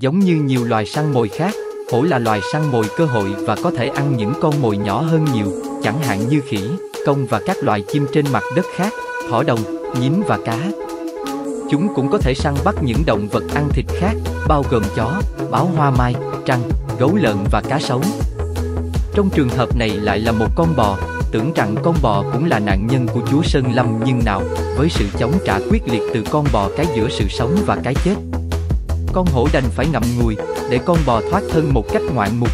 Giống như nhiều loài săn mồi khác, hổ là loài săn mồi cơ hội và có thể ăn những con mồi nhỏ hơn nhiều, chẳng hạn như khỉ, công và các loài chim trên mặt đất khác, thỏ đồng, nhím và cá. Chúng cũng có thể săn bắt những động vật ăn thịt khác, bao gồm chó, báo hoa mai, trăng, gấu lợn và cá sấu. Trong trường hợp này lại là một con bò, tưởng rằng con bò cũng là nạn nhân của chúa Sơn Lâm nhưng nào, với sự chống trả quyết liệt từ con bò cái giữa sự sống và cái chết. Con hổ đành phải ngậm ngùi, để con bò thoát thân một cách ngoạn mục,